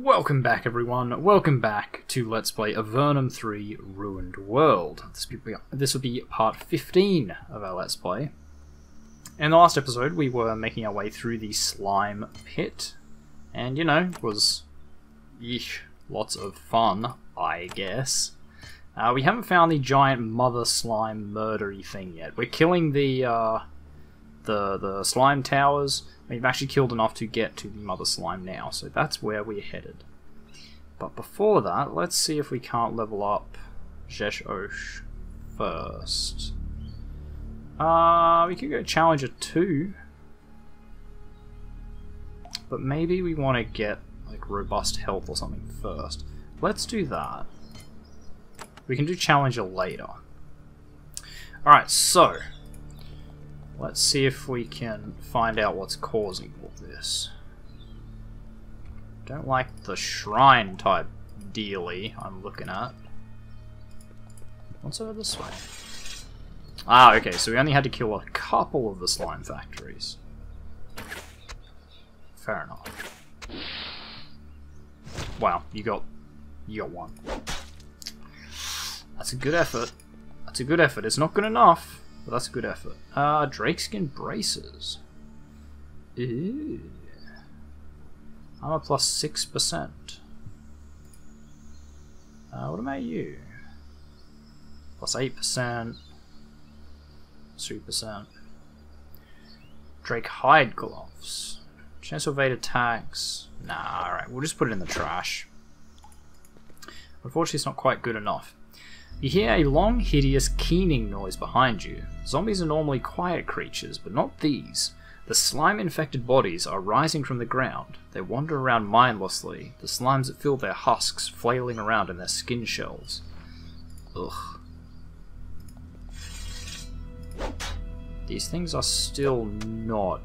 Welcome back everyone, welcome back to Let's Play Avernum 3 Ruined World. This will, be, part 15 of our Let's Play. In the last episode we were making our way through the slime pit, and you know, it was eesh, lots of fun, I guess. Uh, we haven't found the giant mother slime murdery thing yet. We're killing the, uh, the, the slime towers, We've actually killed enough to get to the Mother Slime now, so that's where we're headed. But before that, let's see if we can't level up Osh first. Uh, we could go Challenger 2. But maybe we want to get like robust health or something first. Let's do that. We can do Challenger later. Alright, so Let's see if we can find out what's causing all this. Don't like the shrine type dealy I'm looking at. What's over this way? Ah, okay, so we only had to kill a couple of the slime factories. Fair enough. Wow, you got you got one. That's a good effort. That's a good effort. It's not good enough. That's a good effort. Uh, Drakeskin Braces. I'm a 6%. Uh, what about you? Plus 8%. 3%. Drake Hide Gloves. Chance to evade attacks. Nah, alright, we'll just put it in the trash. Unfortunately, it's not quite good enough. You hear a long, hideous keening noise behind you. Zombies are normally quiet creatures, but not these. The slime infected bodies are rising from the ground. They wander around mindlessly, the slimes that fill their husks flailing around in their skin shells. Ugh. These things are still not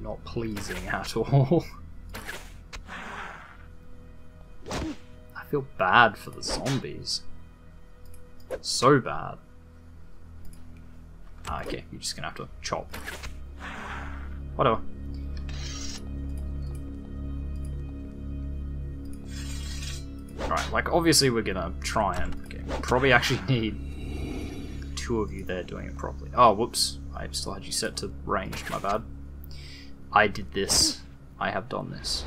not pleasing at all. I feel bad for the zombies. So bad. Ah, okay, you're just gonna have to chop. Whatever. Right, like obviously we're gonna try and okay, probably actually need two of you there doing it properly. Oh, whoops. I still had you set to range, my bad. I did this. I have done this.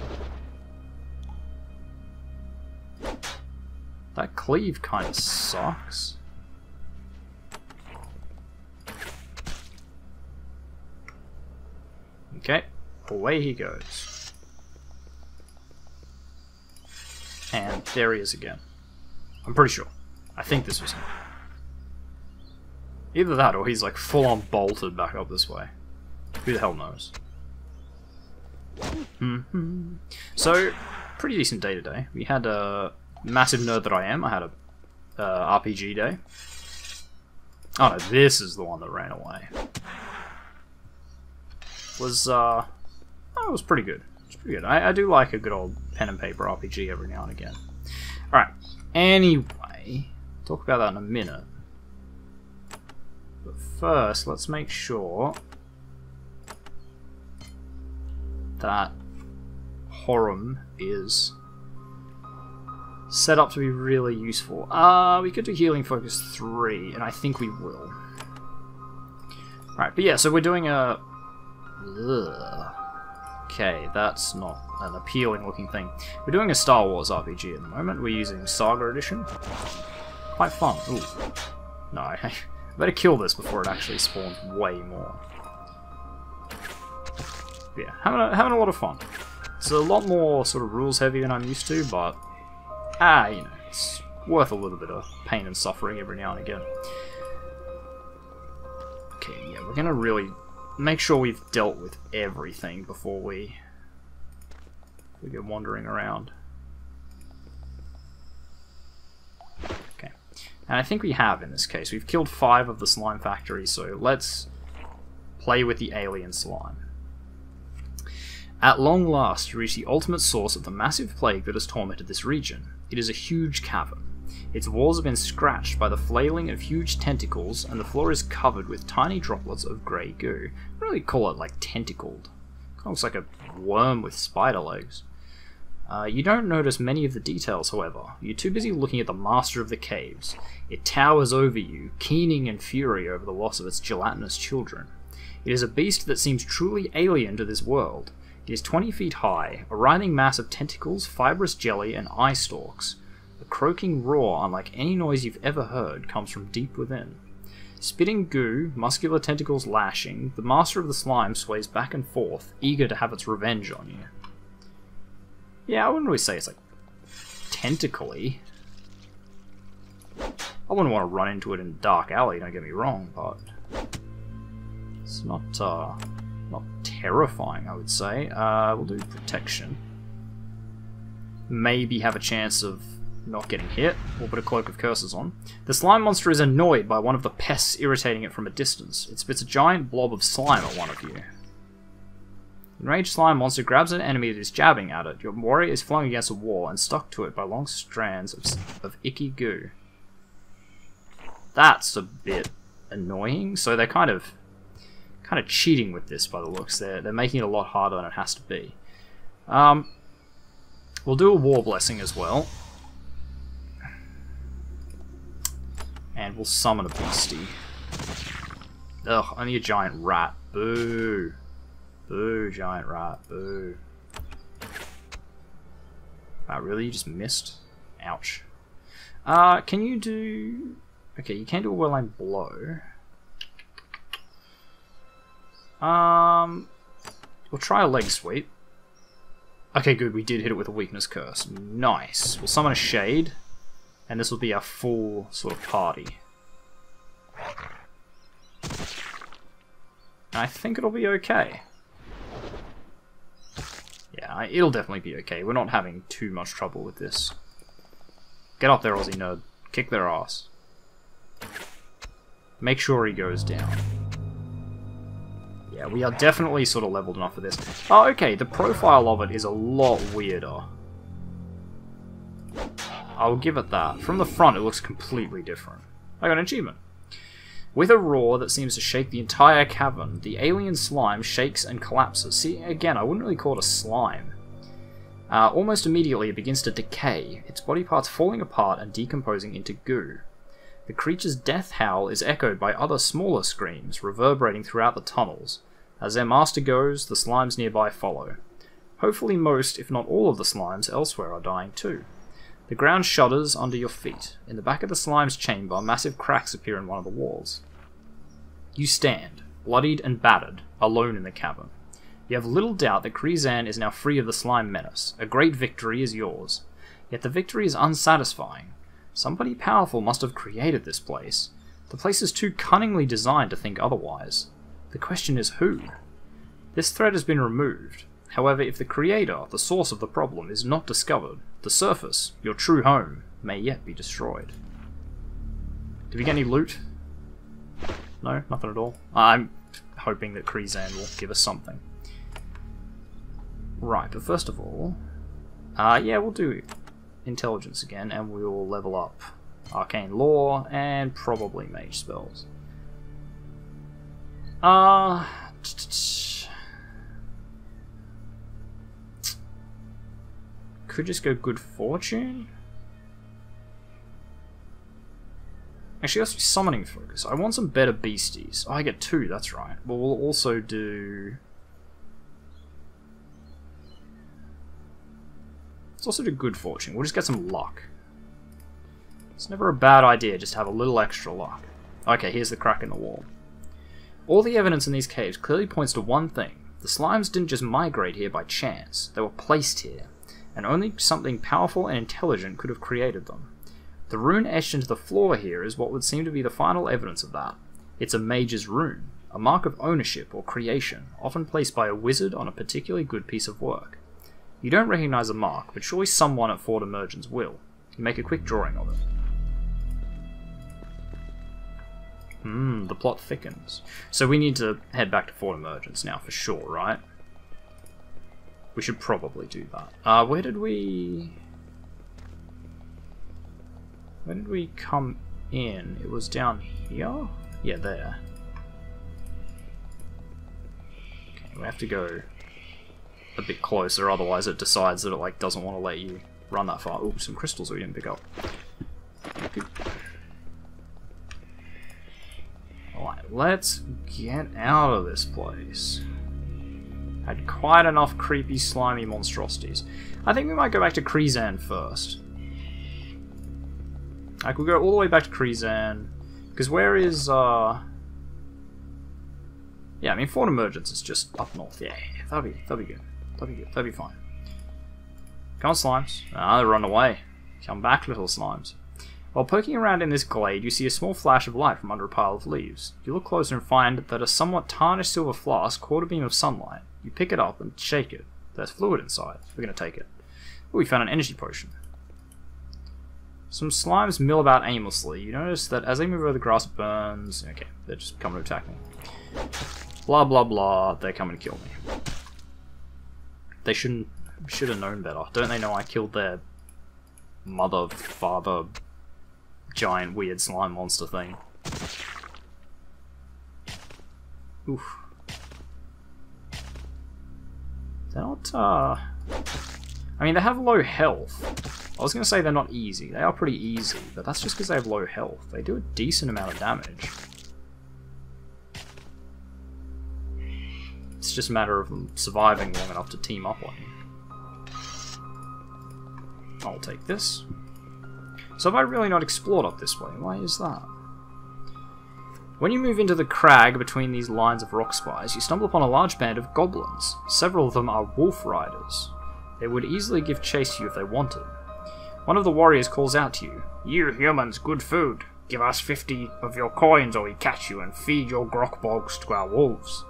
That cleave kind of sucks. Okay, away he goes. And there he is again. I'm pretty sure. I think this was him. Either that or he's like full on bolted back up this way. Who the hell knows? Mm -hmm. So, pretty decent day today. We had a massive nerd that I am. I had a uh, RPG day. Oh no, this is the one that ran away was uh, oh, it was pretty good. It's pretty good. I, I do like a good old pen and paper RPG every now and again. All right. Anyway, talk about that in a minute. But first, let's make sure that Horum is set up to be really useful. Uh, we could do Healing Focus 3, and I think we will. Right, but yeah, so we're doing a Ugh. Okay, that's not an appealing looking thing. We're doing a Star Wars RPG at the moment. We're using Saga Edition. Quite fun. Ooh. No, I better kill this before it actually spawns way more. Yeah, having a, having a lot of fun. It's a lot more sort of rules heavy than I'm used to, but ah, you know, it's worth a little bit of pain and suffering every now and again. Okay, yeah, we're gonna really make sure we've dealt with everything before we, we go wandering around. Okay. And I think we have in this case. We've killed five of the slime factories, so let's play with the alien slime. At long last, you reach the ultimate source of the massive plague that has tormented this region. It is a huge cavern. Its walls have been scratched by the flailing of huge tentacles, and the floor is covered with tiny droplets of grey goo. I really call it like tentacled. Of looks like a worm with spider legs. Uh, you don't notice many of the details, however. You're too busy looking at the master of the caves. It towers over you, keening in fury over the loss of its gelatinous children. It is a beast that seems truly alien to this world. It is 20 feet high, a writhing mass of tentacles, fibrous jelly, and eye stalks. A croaking roar, unlike any noise you've ever heard, comes from deep within. Spitting goo, muscular tentacles lashing, the master of the slime sways back and forth, eager to have its revenge on you. Yeah, I wouldn't really say it's like tentacly. I wouldn't want to run into it in a dark alley, don't get me wrong, but it's not uh, not terrifying, I would say. Uh, we'll do protection. Maybe have a chance of not getting hit. We'll put a Cloak of Curses on. The slime monster is annoyed by one of the pests irritating it from a distance. It spits a giant blob of slime at one of you. Enraged slime monster grabs an enemy that is jabbing at it. Your warrior is flung against a wall and stuck to it by long strands of, of icky goo. That's a bit annoying. So they're kind of kind of cheating with this by the looks. They're, they're making it a lot harder than it has to be. Um, we'll do a war blessing as well. And we'll summon a beastie. Ugh, only a giant rat. Boo. Boo, giant rat. Boo. Wow, really? You just missed? Ouch. Uh, can you do... Okay, you can do a well-aimed blow. Um, we'll try a leg sweep. Okay, good, we did hit it with a weakness curse. Nice. We'll summon a shade, and this will be our full sort of party. I think it'll be okay. Yeah, it'll definitely be okay. We're not having too much trouble with this. Get up there, Aussie nerd. Kick their ass. Make sure he goes down. Yeah, we are definitely sort of leveled enough for this. Oh, okay, the profile of it is a lot weirder. I'll give it that. From the front, it looks completely different. I got an achievement. With a roar that seems to shake the entire cavern, the alien slime shakes and collapses. See, again, I wouldn't really call it a slime. Uh, almost immediately, it begins to decay, its body parts falling apart and decomposing into goo. The creature's death howl is echoed by other smaller screams, reverberating throughout the tunnels. As their master goes, the slimes nearby follow. Hopefully most, if not all of the slimes elsewhere are dying too. The ground shudders under your feet. In the back of the slime's chamber, massive cracks appear in one of the walls. You stand, bloodied and battered, alone in the cavern. You have little doubt that Krizsan is now free of the slime menace. A great victory is yours. Yet the victory is unsatisfying. Somebody powerful must have created this place. The place is too cunningly designed to think otherwise. The question is who? This threat has been removed. However, if the creator, the source of the problem, is not discovered, the surface, your true home, may yet be destroyed. Did we get any loot? No, nothing at all. I'm hoping that Krizsan will give us something. Right, but first of all, uh, yeah, we'll do intelligence again, and we will level up arcane lore and probably mage spells. Uh, could just go good fortune. Actually, let's do summoning focus. I want some better beasties. Oh, I get two, that's right. But we'll also do... Let's also do good fortune. We'll just get some luck. It's never a bad idea just have a little extra luck. Okay, here's the crack in the wall. All the evidence in these caves clearly points to one thing. The slimes didn't just migrate here by chance, they were placed here, and only something powerful and intelligent could have created them. The rune etched into the floor here is what would seem to be the final evidence of that. It's a mage's rune, a mark of ownership or creation, often placed by a wizard on a particularly good piece of work. You don't recognize the mark, but surely someone at Fort Emergence will. You make a quick drawing of it. Hmm, the plot thickens. So we need to head back to Fort Emergence now for sure, right? We should probably do that. Uh, where did we... Where did we come in? It was down here? Yeah, there. Okay, we have to go a bit closer, otherwise it decides that it like doesn't want to let you run that far. Ooh, some crystals we didn't pick up. Alright, let's get out of this place. Had quite enough creepy, slimy monstrosities. I think we might go back to Krizsan first. I could go all the way back to Krizsan. Because where is, uh... Yeah, I mean, Fort Emergence is just up north. Yeah, that'll be, that'll be good. That'll be good. That'll be fine. Come on, slimes. Ah, they run away. Come back, little slimes. While poking around in this glade, you see a small flash of light from under a pile of leaves. You look closer and find that a somewhat tarnished silver flask caught a beam of sunlight. You pick it up and shake it. There's fluid inside. We're going to take it. Ooh, we found an energy potion. Some slimes mill about aimlessly. You notice that as they move over the grass, burns. Okay, they're just coming to attack me. Blah blah blah. They're coming to kill me. They shouldn't should have known better. Don't they know I killed their mother, father, giant weird slime monster thing? Oof. They're not, uh... I mean, they have low health. I was going to say they're not easy. They are pretty easy, but that's just because they have low health. They do a decent amount of damage. It's just a matter of them surviving long enough to team up on you. I'll take this. So have I really not explored up this way? Why is that? When you move into the crag between these lines of rock spires, you stumble upon a large band of goblins. Several of them are wolf riders. They would easily give chase to you if they wanted. One of the warriors calls out to you, You humans, good food. Give us fifty of your coins or we catch you and feed your grok bogs to our wolves.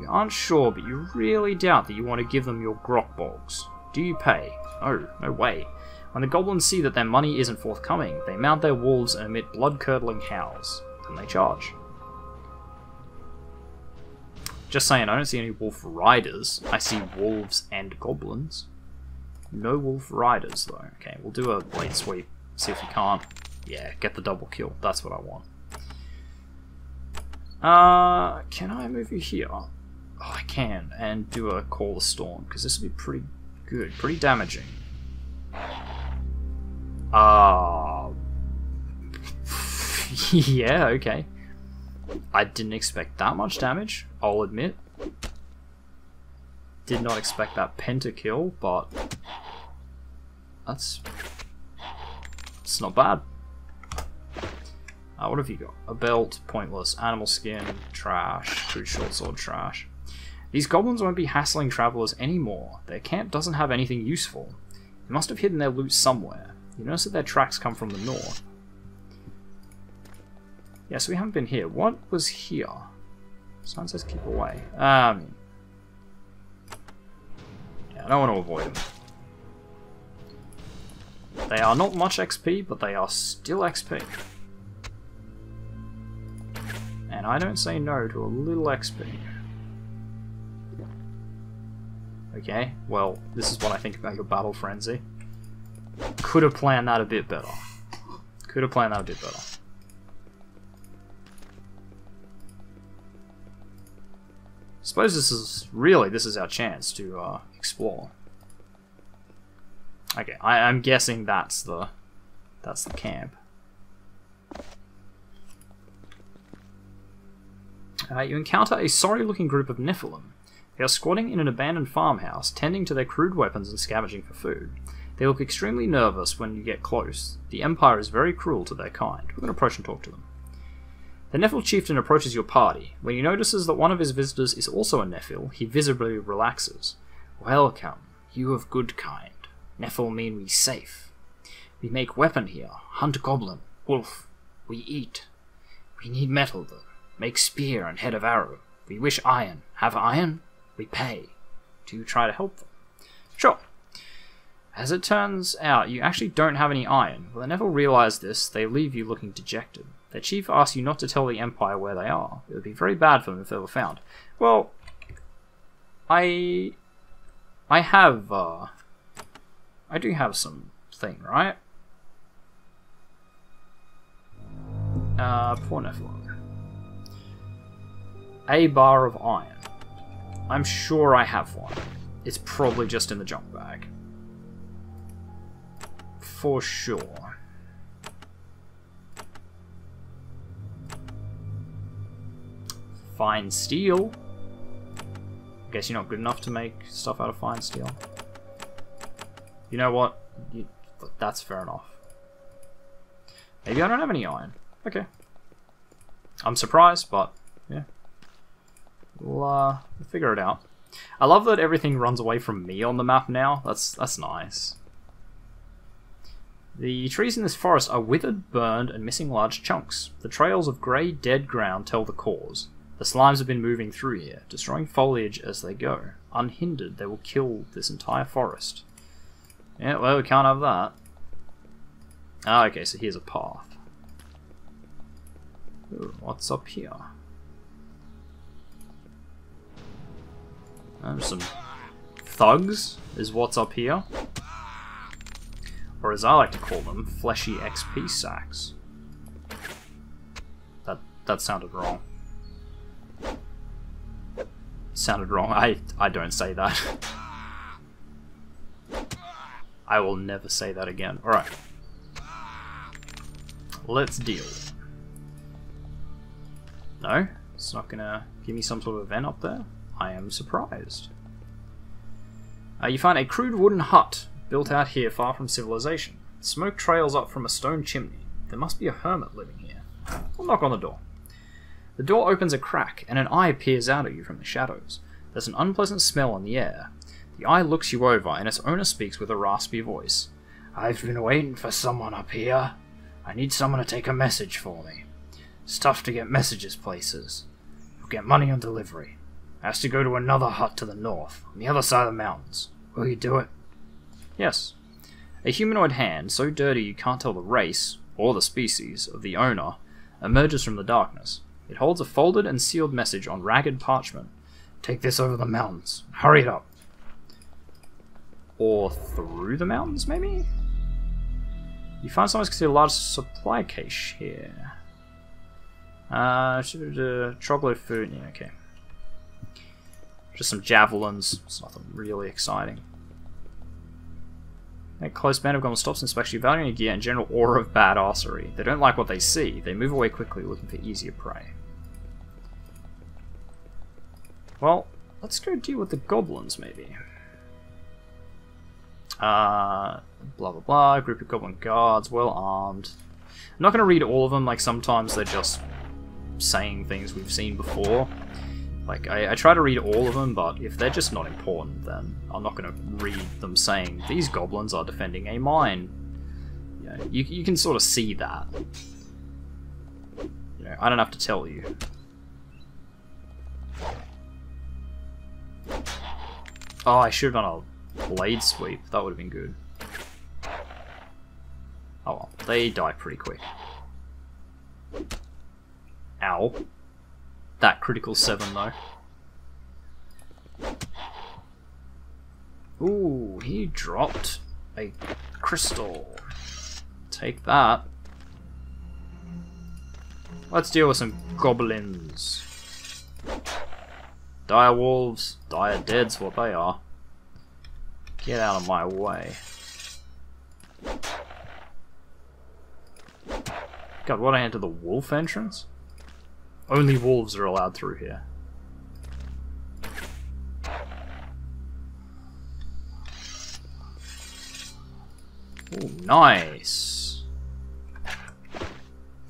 You aren't sure, but you really doubt that you want to give them your grok bogs. Do you pay? Oh, no way. When the goblins see that their money isn't forthcoming, they mount their wolves and emit blood-curdling howls. Then they charge. Just saying, I don't see any wolf riders. I see wolves and goblins. No wolf riders, though. Okay, we'll do a blade sweep. See if we can't. Yeah, get the double kill. That's what I want. Uh, can I move you here? Oh, I can. And do a Call the Storm, because this will be pretty good. Pretty damaging. yeah, okay. I didn't expect that much damage, I'll admit. Did not expect that pentakill, but that's it's not bad. Uh, what have you got? A belt, pointless. Animal skin, trash. Food short sword, trash. These goblins won't be hassling travelers anymore. Their camp doesn't have anything useful. They must have hidden their loot somewhere. You notice that their tracks come from the north. Yeah, so we haven't been here. What was here? Sign says keep away. Um, yeah, I don't want to avoid them. They are not much XP, but they are still XP. And I don't say no to a little XP. Okay, well, this is what I think about your battle frenzy. Could have planned that a bit better. Could have planned that a bit better. Suppose this is really this is our chance to uh, explore. Okay, I, I'm guessing that's the that's the camp. Uh, you encounter a sorry-looking group of Nephilim. They are squatting in an abandoned farmhouse, tending to their crude weapons and scavenging for food. They look extremely nervous when you get close. The Empire is very cruel to their kind. We're going to approach and talk to them. The Nephil chieftain approaches your party. When he notices that one of his visitors is also a Nephil, he visibly relaxes. Welcome, you of good kind. Nephil mean we safe. We make weapon here, hunt goblin, wolf. We eat. We need metal though. Make spear and head of arrow. We wish iron. Have iron? We pay. Do you try to help them? Sure. As it turns out, you actually don't have any iron. When the Nephil realize this, they leave you looking dejected. Their chief asks you not to tell the Empire where they are. It would be very bad for them if they were found. Well, I... I have, uh... I do have some thing, right? Uh, poor Nephilim. A bar of iron. I'm sure I have one. it's probably just in the junk bag. For sure. Fine steel. I guess you're not good enough to make stuff out of fine steel. You know what? You, that's fair enough. Maybe I don't have any iron. Okay. I'm surprised, but yeah. We'll, uh, we'll figure it out. I love that everything runs away from me on the map now. That's that's nice. The trees in this forest are withered, burned, and missing large chunks. The trails of grey, dead ground tell the cause. The slimes have been moving through here, destroying foliage as they go. Unhindered, they will kill this entire forest. Yeah, well, we can't have that. Ah, okay, so here's a path. Ooh, what's up here? Um, some thugs is what's up here. Or as I like to call them, fleshy XP sacks. That that sounded wrong. Sounded wrong. I I don't say that. I will never say that again. Alright. Let's deal. No? It's not gonna give me some sort of event up there? I am surprised. Uh, you find a crude wooden hut built out here far from civilization. Smoke trails up from a stone chimney. There must be a hermit living here. I'll knock on the door. The door opens a crack, and an eye peers out at you from the shadows. There's an unpleasant smell in the air. The eye looks you over, and its owner speaks with a raspy voice. I've been waiting for someone up here. I need someone to take a message for me. It's tough to get messages places. You'll get money on delivery. Has to go to another hut to the north, on the other side of the mountains. Will you do it? Yes. A humanoid hand, so dirty you can't tell the race, or the species, of the owner, emerges from the darkness. It holds a folded and sealed message on ragged parchment. Take this over the mountains. Hurry it up. Or through the mountains, maybe? You find someone's considered a large supply cache here. Uh, troglodyte food, yeah, okay. Just some javelins. It's nothing really exciting. A close band of goblins stops inspects your value your gear and general aura of bad badassery. They don't like what they see. They move away quickly, looking for easier prey. Well, let's go deal with the goblins, maybe. Uh, blah blah blah. Group of goblin guards, well armed. I'm not going to read all of them. Like sometimes they're just saying things we've seen before. Like, I, I, try to read all of them, but if they're just not important, then I'm not going to read them saying, these goblins are defending a mine. You, know, you, you can sort of see that. You know, I don't have to tell you. Oh, I should have done a blade sweep. That would have been good. Oh well, they die pretty quick. Ow. That critical 7 though. Ooh, he dropped a crystal. Take that. Let's deal with some goblins. Dire wolves, dire dead's what they are. Get out of my way. God, what I enter the wolf entrance? Only wolves are allowed through here. Oh, nice.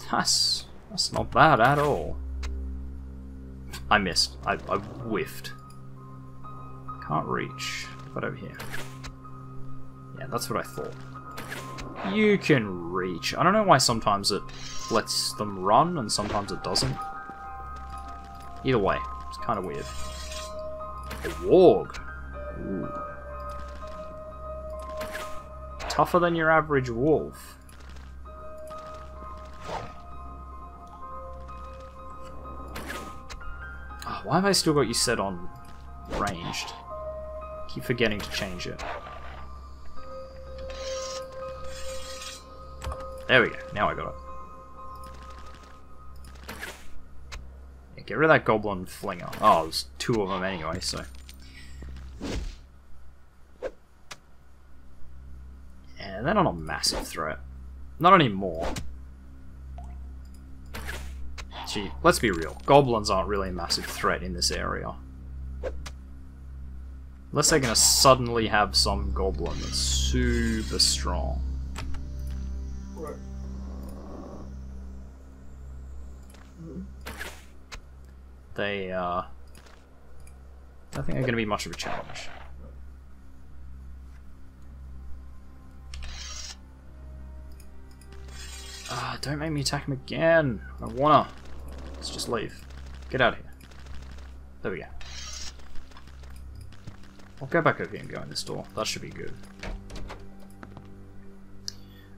That's that's not bad at all. I missed. I, I whiffed. Can't reach. But over here. Yeah, that's what I thought. You can reach. I don't know why sometimes it lets them run and sometimes it doesn't. Either way, it's kind of weird. A warg. Ooh. Tougher than your average wolf. Oh, why have I still got you set on ranged? Keep forgetting to change it. There we go. Now I got it. Get rid of that goblin flinger. Oh, there's two of them anyway, so. Yeah, they're not a massive threat. Not anymore. Gee, let's be real. Goblins aren't really a massive threat in this area. Unless they're gonna suddenly have some goblin that's super strong. They, uh... I think they're gonna be much of a challenge. Ah, don't make me attack him again. I wanna. Let's just leave. Get out of here. There we go. I'll go back over here and go in this door. That should be good.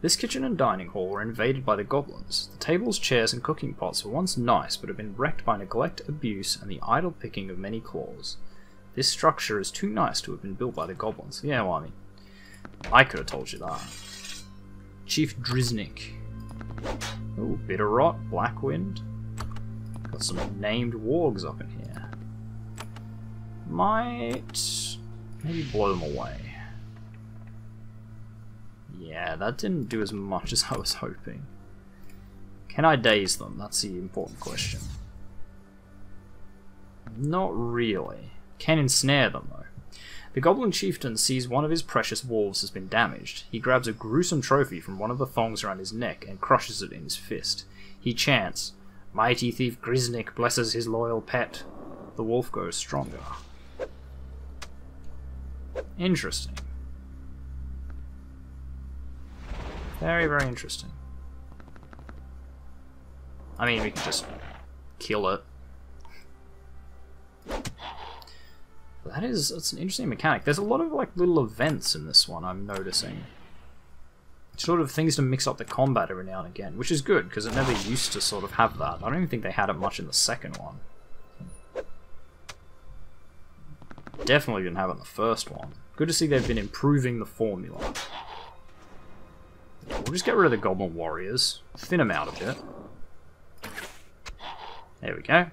This kitchen and dining hall were invaded by the goblins. The tables, chairs, and cooking pots were once nice, but have been wrecked by neglect, abuse, and the idle picking of many claws. This structure is too nice to have been built by the goblins. Yeah, well, I mean, I could have told you that. Chief Driznik. Oh, Bitterrot, Blackwind. Got some named wargs up in here. Might maybe blow them away. Yeah, that didn't do as much as I was hoping. Can I daze them? That's the important question. Not really. Can ensnare them, though. The Goblin Chieftain sees one of his precious wolves has been damaged. He grabs a gruesome trophy from one of the thongs around his neck and crushes it in his fist. He chants, Mighty Thief Griznik blesses his loyal pet. The wolf grows stronger. Interesting. Very, very interesting. I mean, we can just kill it. That is, that's an interesting mechanic. There's a lot of like little events in this one I'm noticing. Sort of things to mix up the combat every now and again, which is good, because it never used to sort of have that. I don't even think they had it much in the second one. Definitely didn't have it in the first one. Good to see they've been improving the formula. We'll just get rid of the Goblin Warriors. Thin them out a bit. There we go.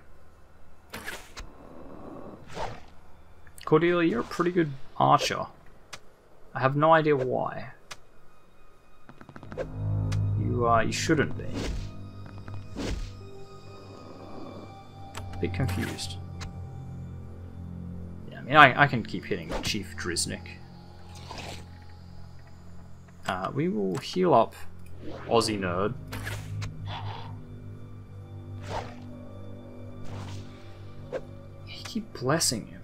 Cordelia, you're a pretty good archer. I have no idea why. You, uh, you shouldn't be. Bit confused. Yeah, I mean, I, I can keep hitting Chief Driznik. Uh, we will heal up Aussie Nerd. You keep blessing him.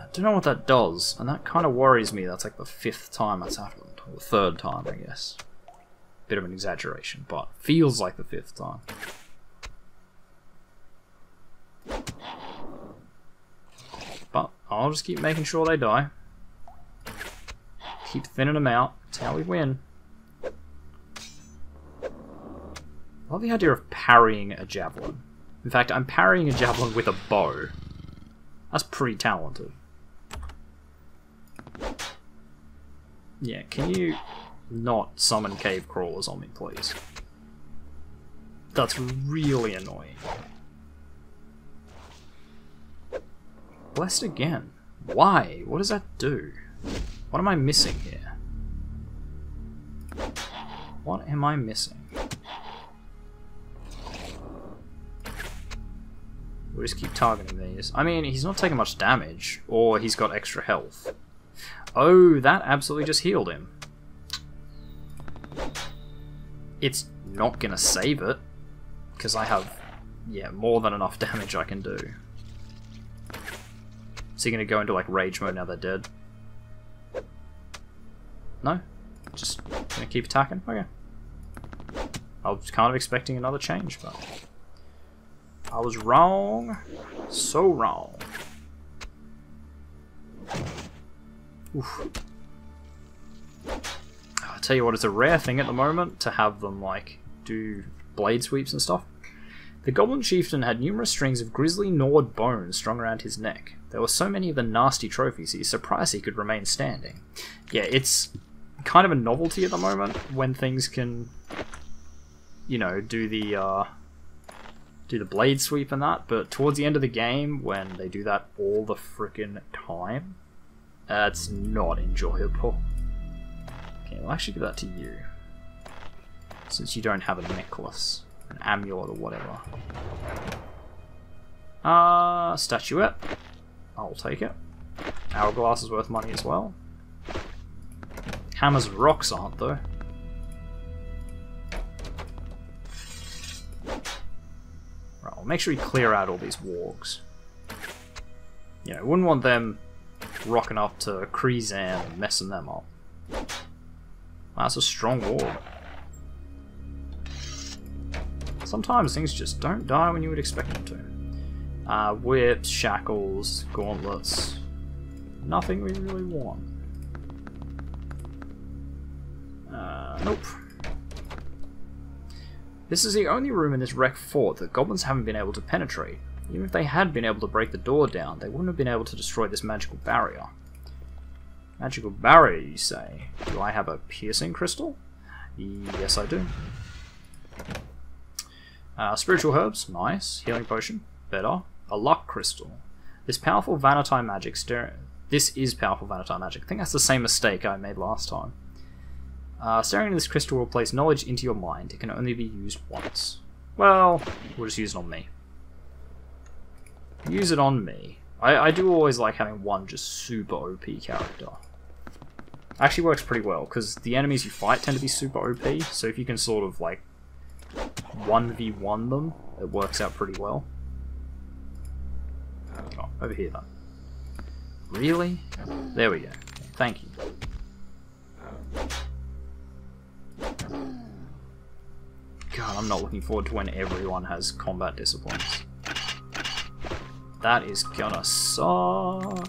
I don't know what that does, and that kind of worries me. That's like the fifth time that's happened, or the third time, I guess. Bit of an exaggeration, but feels like the fifth time. But I'll just keep making sure they die. Keep thinning them out. That's how we win. I love the idea of parrying a javelin. In fact, I'm parrying a javelin with a bow. That's pretty talented. Yeah, can you not summon cave crawlers on me, please? That's really annoying. Blessed again. Why? What does that do? What am I missing here? What am I missing? We'll just keep targeting these. I mean, he's not taking much damage, or he's got extra health. Oh, that absolutely just healed him. It's not gonna save it, because I have, yeah, more than enough damage I can do. Is he gonna go into like rage mode now they're dead? No? Just gonna keep attacking? Oh, okay. I was kind of expecting another change, but... I was wrong. So wrong. Oof. I'll tell you what, it's a rare thing at the moment to have them, like, do blade sweeps and stuff. The Goblin Chieftain had numerous strings of grisly gnawed bones strung around his neck. There were so many of the nasty trophies, he's surprised he could remain standing. Yeah, it's kind of a novelty at the moment when things can, you know, do the, uh, do the blade sweep and that, but towards the end of the game, when they do that all the frickin' time, that's not enjoyable. Okay, we'll actually give that to you. Since you don't have a necklace, an amulet or whatever. Uh, statuette. I'll take it. Hourglass is worth money as well. Hammers rocks aren't, though. Right, I'll make sure we clear out all these wargs. You know, wouldn't want them rocking up to Krizsan and messing them up. That's a strong warg. Sometimes things just don't die when you would expect them to. Uh, whips, shackles, gauntlets. Nothing we really want. Uh, nope. This is the only room in this wrecked fort that goblins haven't been able to penetrate. Even if they had been able to break the door down, they wouldn't have been able to destroy this magical barrier. Magical barrier, you say? Do I have a piercing crystal? Yes, I do. Uh, spiritual herbs, nice. Healing potion, better. A luck crystal. This powerful Vahnatai magic. This is powerful Vahnatai magic. I think that's the same mistake I made last time. Uh, staring into this crystal will place knowledge into your mind. It can only be used once. Well, we'll just use it on me. Use it on me. I, I do always like having one just super OP character. Actually works pretty well, because the enemies you fight tend to be super OP, so if you can sort of like 1v1 them, it works out pretty well. Oh, over here then. Really? There we go. Thank you. God, I'm not looking forward to when everyone has combat disciplines. That is gonna suck.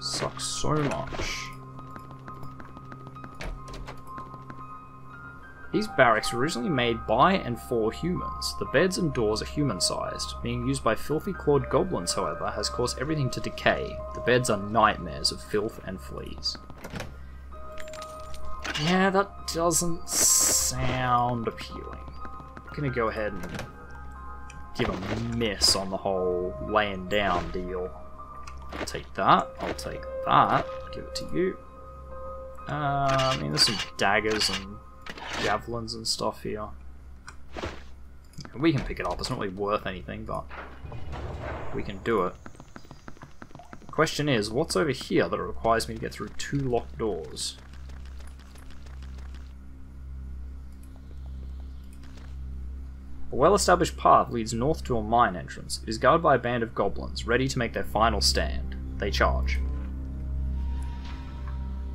Suck so much. These barracks were originally made by and for humans. The beds and doors are human-sized. Being used by filthy clawed goblins, however, has caused everything to decay. The beds are nightmares of filth and fleas. Yeah, that doesn't sound appealing. I'm gonna go ahead and give a miss on the whole laying down deal. I'll take that. I'll take that. Give it to you. Uh, I mean, there's some daggers and javelins and stuff here. We can pick it up. It's not really worth anything, but we can do it. Question is, what's over here that requires me to get through two locked doors? A well-established path leads north to a mine entrance. It is guarded by a band of goblins, ready to make their final stand. They charge.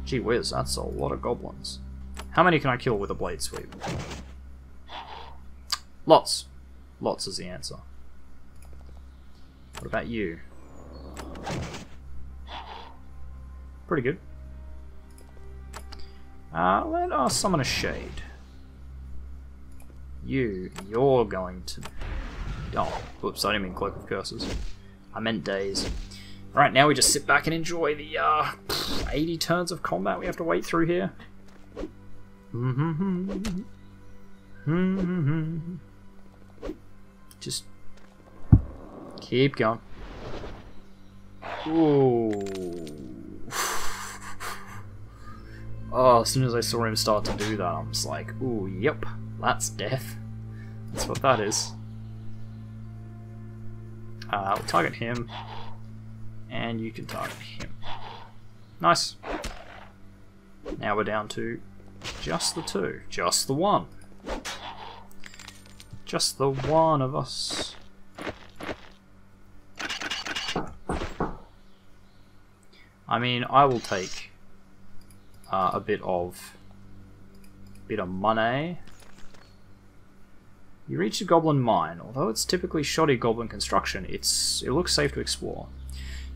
Gee whiz, that's a lot of goblins. How many can I kill with a blade sweep? Lots. Lots is the answer. What about you? Pretty good. Uh, let us summon a shade. You, you're going to... Oh, whoops, I didn't mean Cloak of Curses. I meant daze. Right, now we just sit back and enjoy the uh, 80 turns of combat we have to wait through here. Just keep going. Ooh. Oh, as soon as I saw him start to do that, I'm just like, ooh, yep, that's death. That's what that is. Uh, I'll target him, and you can target him. Nice. Now we're down to just the two. Just the one. Just the one of us. I mean, I will take uh, a bit of bit of money. You reach the goblin mine. Although it's typically shoddy goblin construction, it's it looks safe to explore.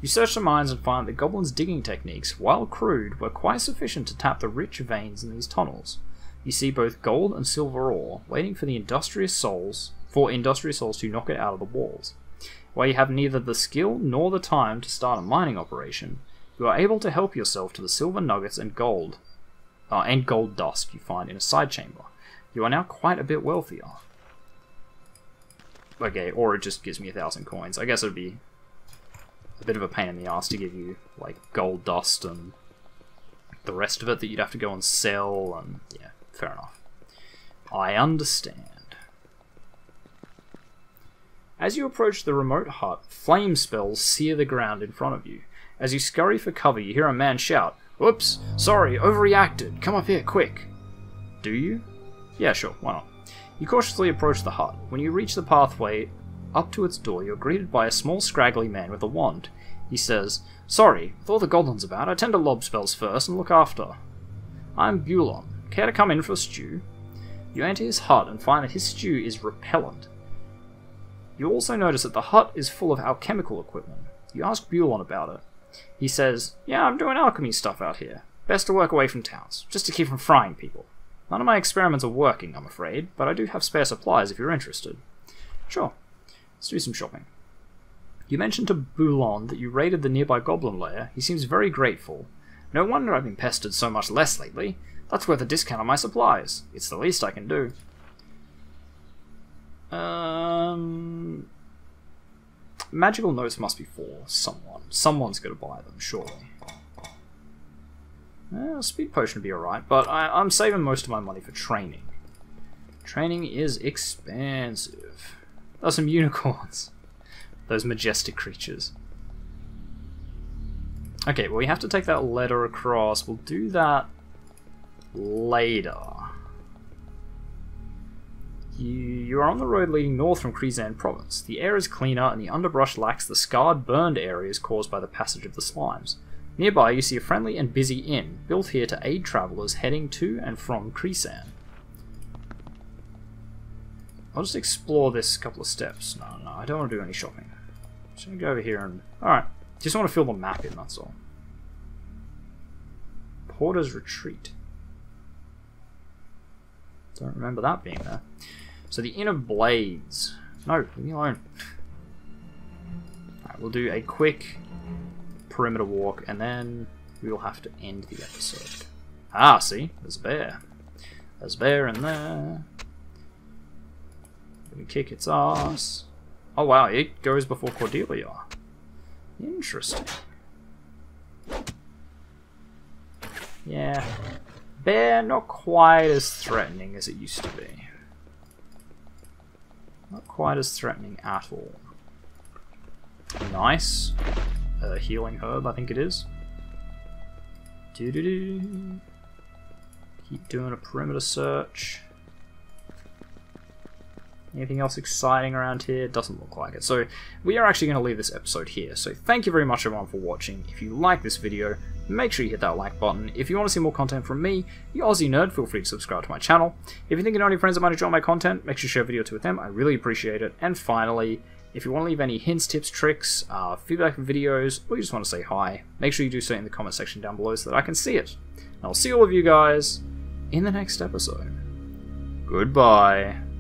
You search the mines and find that goblins' digging techniques, while crude, were quite sufficient to tap the rich veins in these tunnels. You see both gold and silver ore, waiting for the industrious souls for industrious souls to knock it out of the walls. While you have neither the skill nor the time to start a mining operation, you are able to help yourself to the silver nuggets and gold, uh, and gold dust you find in a side chamber. You are now quite a bit wealthier. Okay, or it just gives me a thousand coins. I guess it would be a bit of a pain in the ass to give you like gold dust and the rest of it that you'd have to go and sell, and yeah, fair enough. I understand. As you approach the remote hut, flame spells sear the ground in front of you. As you scurry for cover, you hear a man shout, Oops, sorry, overreacted. Come up here, quick. Do you? Yeah, sure, why not? You cautiously approach the hut. When you reach the pathway up to its door, you're greeted by a small, scraggly man with a wand. He says, Sorry, with all the goblins about, I tend to lob spells first and look after. I'm Bulon. Care to come in for a stew? You enter his hut and find that his stew is repellent. You also notice that the hut is full of alchemical equipment. You ask Bulon about it. He says, Yeah, I'm doing alchemy stuff out here. Best to work away from towns, just to keep from frying people. None of my experiments are working, I'm afraid, but I do have spare supplies if you're interested. Sure, let's do some shopping. You mentioned to Bulon that you raided the nearby goblin lair. He seems very grateful. No wonder I've been pestered so much less lately. That's worth a discount on my supplies. It's the least I can do. Um, magical notes must be for someone. Someone's going to buy them, surely. Eh, speed potion would be alright, but I, I'm saving most of my money for training. Training is expensive. There's some unicorns. Those majestic creatures. Okay, well we have to take that letter across. We'll do that later. You, are on the road leading north from Krizsan province. The air is cleaner and the underbrush lacks the scarred, burned areas caused by the passage of the slimes. Nearby, you see a friendly and busy inn, built here to aid travellers heading to and from Krizsan. I'll just explore this couple of steps. No, no, I don't want to do any shopping. Just gonna go over here and... Alright, just want to fill the map in, that's all. Porter's Retreat. Don't remember that being there. So the Inn of Blades. No, leave me alone. Alright, we'll do a quick perimeter walk and then we will have to end the episode. Ah, see? There's a bear. There's a bear in there. We kick its ass. Oh wow, it goes before Cordelia. Interesting. Yeah. Bear not quite as threatening as it used to be. Not quite as threatening at all. Nice. A healing herb, I think it is. Doo -doo -doo. Keep doing a perimeter search. Anything else exciting around here? Doesn't look like it. So we are actually going to leave this episode here. So thank you very much everyone for watching. If you like this video, make sure you hit that like button. If you want to see more content from me, you Aussie nerd, feel free to subscribe to my channel. If you think you know any friends that might enjoy my content, make sure you share a video to with them. I really appreciate it. And finally, if you want to leave any hints, tips, tricks, uh, feedback for videos, or you just want to say hi, make sure you do so in the comment section down below so that I can see it. And I'll see all of you guys in the next episode. Goodbye.